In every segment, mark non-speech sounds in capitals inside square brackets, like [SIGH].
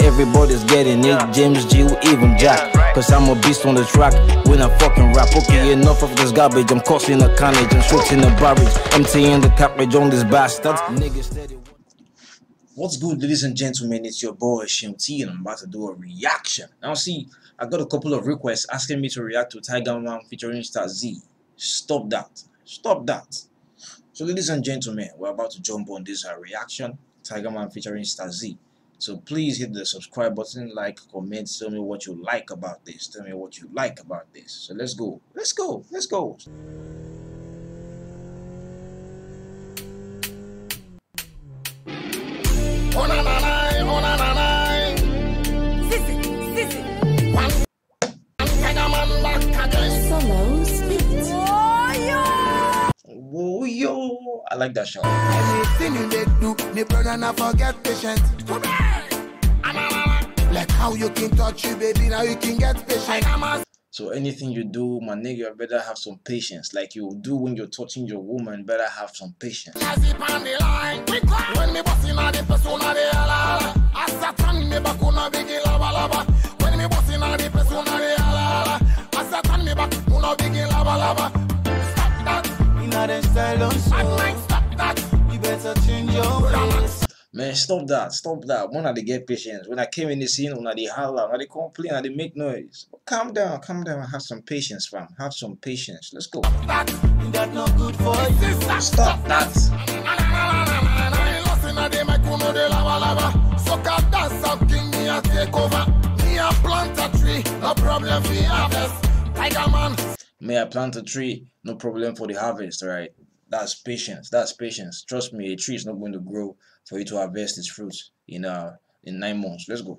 Everybody's getting it, James G, even Jack. Cause I'm a beast on the track when I fucking rap. Okay, enough of this garbage. I'm causing a carnage, I'm switching the barrage, emptying the cartridge on this bastard. What's good, ladies and gentlemen? It's your boy Seun T, and I'm about to do a reaction. Now, see, I got a couple of requests asking me to react to Tiger Man featuring Star Zee. Stop that. Stop that. So, ladies and gentlemen, we're about to jump on this uh, reaction. Tiger Man featuring Star Zee. So please hit the subscribe button, like, comment, tell me what you like about this. Tell me what you like about this. So let's go. Let's go. Let's go. Oh na na I like that shot. Anything you dey do, me brother not forget patient. Like how you can touch you, baby, now you can get patient. So anything you do, my nigga, you better have some patience. Like you do when you're touching your woman, better have some patience. Stop that, stop that. When I they get patience. When I came in the scene, when I they holler, when they complain, when they make noise. Calm down, calm down, have some patience, fam. Have some patience. Let's go. That, That not good for you. Stop that. May I plant a tree? No problem for the harvest, right? That's patience. That's patience. Trust me, a tree is not going to grow for you to harvest its fruits in uh in nine months. Let's go.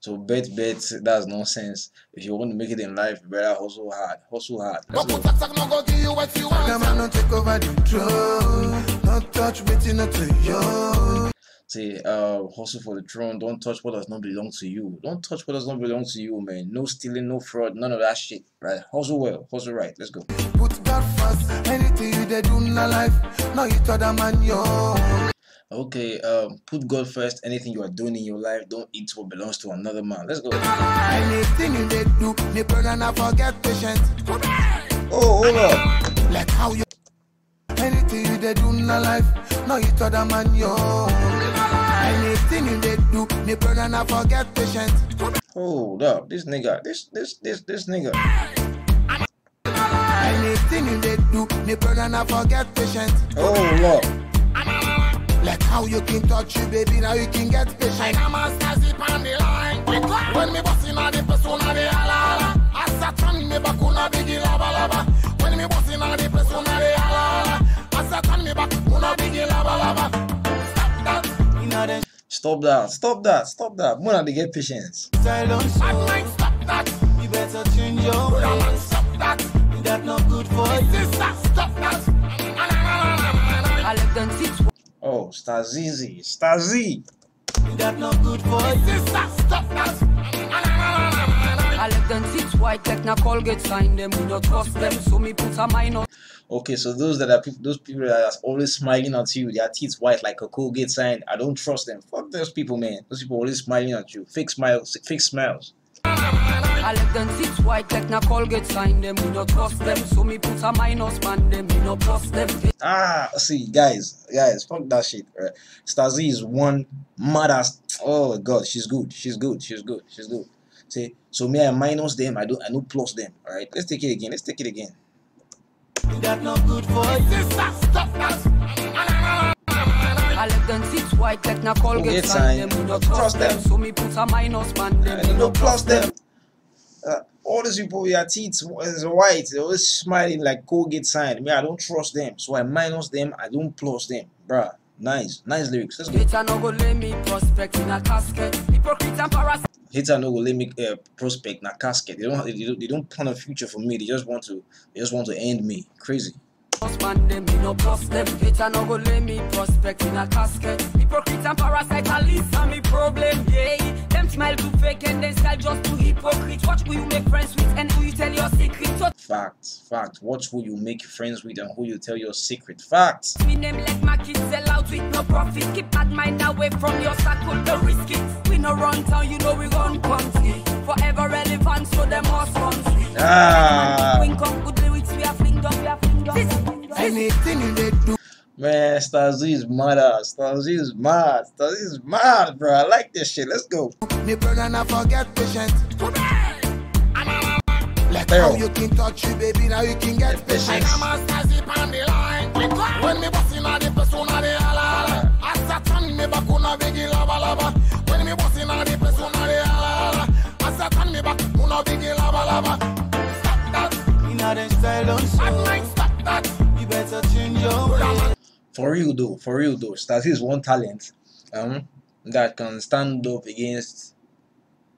So bet bet that's nonsense. If you want to make it in life, you better hustle hard. Hustle hard. Let's go. Say, uh, hustle for the throne. Don't touch what does not belong to you. Don't touch what does not belong to you, man. No stealing, no fraud, none of that shit. Right? Hustle well, hustle right. Let's go. Put God first. Anything you dey do in life, no you other man yo. Okay, um, put God first. Anything you are doing in your life, don't eat what belongs to another man. Let's go. Anything you dey do, me brother not forget patient. Oh, hold up. Like how you anything you dey do in life, no you other man yo. Anything you dey do, me brother not forget patient. Hold up. This nigga, this this this this nigga. Anything you dey do, me brother not forget patient. Hold up. Like how you can touch you, baby, now you can get patient. I'm a stazzy on the line. When me bossing Stop that. Stop that. Stop that. When they get patience. style don't I might stop that, You better change your brother stop that, That not good for you. stop that. I left them six Oh, Stazizi. Stazi. That not good for you. White technical get signed them. We not trust them. So me put a minus. Okay, so those that are peop- those people that are always smiling at you, their teeth white like a Colgate sign. I don't trust them. Fuck those people, man. Those people always smiling at you. Fake smiles. Fake smiles. I left them six white technical get signed them. We not trust them. So me put a minus man them. We not trust them. Ah, see, guys, guys, fuck that shit. Right? Stasi is one mad ass. Oh god, she's good. She's good. She's good. She's good. See, so me I minus them. I don't. I don't plus them. All right. Let's take it again. Let's take it again. That not good for you. Sister, stop that. I left them six white technical Don't get get signed signed. them. Trust trust them. them. So me put a minus man them. I We plus them. Uh, all these people, their teeth is white. They're always smiling like Colgate sign. Me, I don't trust them. So I minus them. I don't plus them, bruh. Nice, nice lyrics. Let's go. Bitch, I no go let me prospect in a casket. Hypocrite and parasite. Hater no go let me uh, prospect na casket. They don't, they don't they don't plan a future for me. They just want to they just want to end me. Crazy. A. Hypocrite and parasite, at least I'm me problem. Yeah, them smile too fake and they style just too hypocrite. Watch who you make friends with and who you tell your secret. So Fact, fact. Watch who you make friends with and who you tell your secret. Facts. twin them let my kids sell out with no profit. Keep bad mind away from your circle, don't risk it. We no run town, you know we run country. Forever relevant, so them must come sweet. Ah. Wink up good lyrics, we are fling up, we are fling up. Anything you they do, Man, Stazzy is mad. ass. Stazzy is mad. Stazzy is mad, bro. I like this shit. Let's go. me brother not forget patient. Like Yo. how you can touch you, baby, now you can get patient. I'm a stazzy on the line. When me bossing on the persona de ala. As a turn me back on a biggie lava lava. When me bossing on the persona de ala. As a turn me back on a biggie lava lava. Stop that. In a them style don't I show. might stop that. You better change your ways. For real though, for real though, Stazzy is one talent um that can stand up against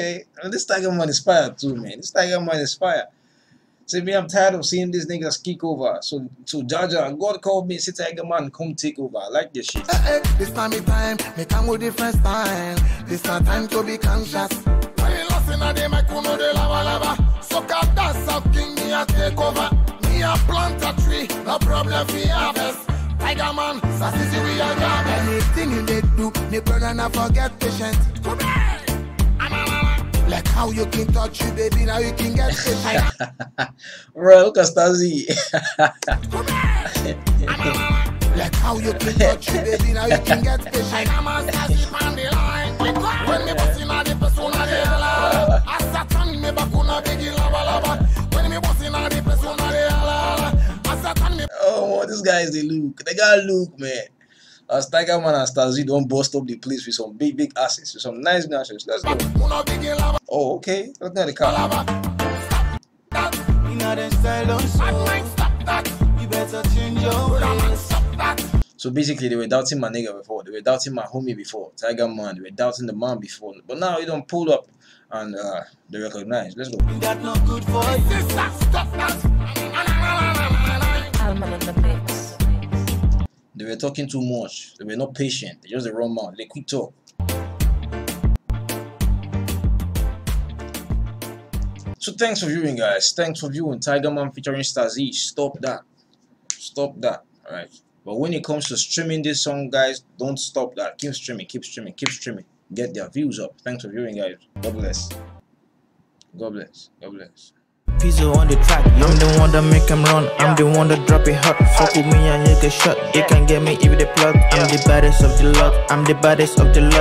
okay. This Tiger Man is fire too, man. This Tiger Man is fire. See me, I'm tired of seeing these niggas kick over. So so Jaja, God called me, say Tiger Man, come take over. I like this shit. Hey, hey, this time me time, me come with different style. This not time to be conscious. You lost in a day, my kuno de lava lava. So that's how king me a take over. Me a plant a tree, no problem fi harvest. Tiger man, sassy we a grab Anything you they do, me brother not forget patient. Like how you can touch you, baby, now you can get patient. [LAUGHS] Bro, look at Stazzy. [LAUGHS] Like how you can touch you, baby, now you can get patient. I'm a on the line. When me bustin' on the persona de ala. As a turn me back on a biggie lava lava. When me bustin' on the persona de ala. As a turn me oh, this guy is the look. They got look, man. As Tiger Man and Stazzy don't bust up the place with some big, big asses, with some nice asses. Let's go. back on a biggie lava Oh, okay. Look at the car. lava. Stop that. In a them style don't I show. might stop that. You better change your Brother man, ways. stop that. So basically, they were doubting my nigga before. They were doubting my homie before. Tiger Man. They were doubting the man before. But now he don't pull up and uh, they recognize. Let's go. That not good for you. Sister, stop that. In the mix. They were talking too much. They were not patient. They just the wrong mouth. They quick talk. So thanks for viewing, guys. Thanks for viewing Tiger Man featuring Stazzy. Stop that. Stop that. Alright. But when it comes to streaming this song, guys, don't stop that. Keep streaming, keep streaming, keep streaming. Get their views up. Thanks for viewing, guys. God bless. God bless. God bless. Pizzo on the track, I'm the one that make 'em run. I'm the one that drop it hot. Fuck with me and you get shot. They can get me if they plot. I'm the baddest of the lot. I'm the baddest of the lot.